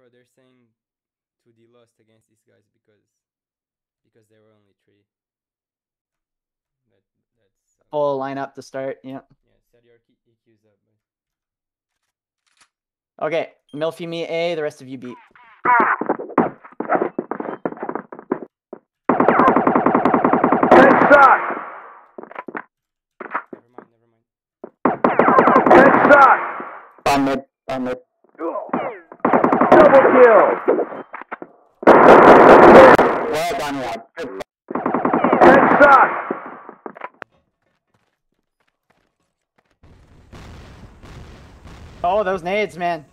bro, they're saying 2D lost against these guys because because there were only three. That that's uh, Full lineup to start. Yeah. yeah. Set your EQs up, but Okay. Milfie me A. The rest of you B. Never mind, never mind. Good shot. Bomb mid. Bomb mid. Double kill. Well done, Rod. Good. Good shot. Oh, those nades, man.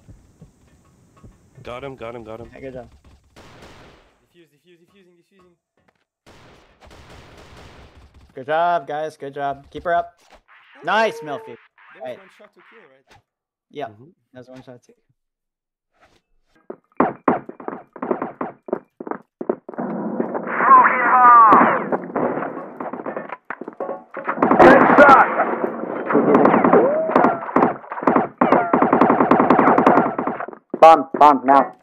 Got him, got him, got him. Yeah, good job. Diffuse, diffuse, diffusing, diffusing. Good job, guys. Good job. Keep her up. Nice, Milfie. There was Right. one shot to kill, right? Yeah. Mhm. That's one shot too. Smoking Bomb. Bomb now.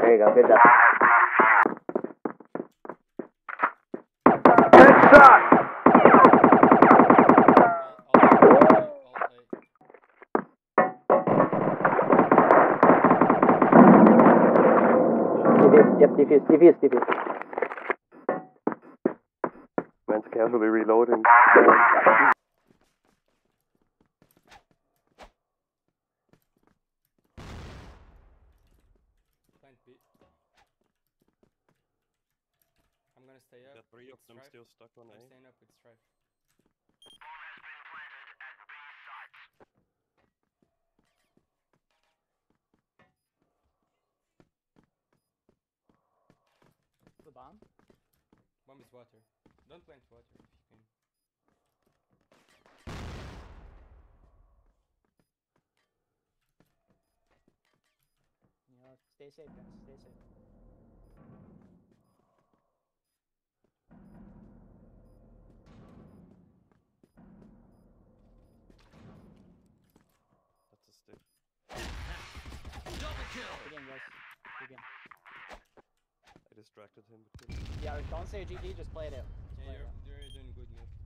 There you go. Good job. Yep. Defuse. Defuse. Defuse. Man's casually reloading. Plant B. I'm gonna stay up. Got three of them Strife. still stuck on I'm A. staying up with Strife. The bomb. Bomb is water. Don't plant water if you can. You know, stay safe, guys. Stay safe. That's a stick. Good game, guys. Good game. I distracted him. But. Yeah, don't say GG. Just play it out. Just Yeah, play it you're doing out.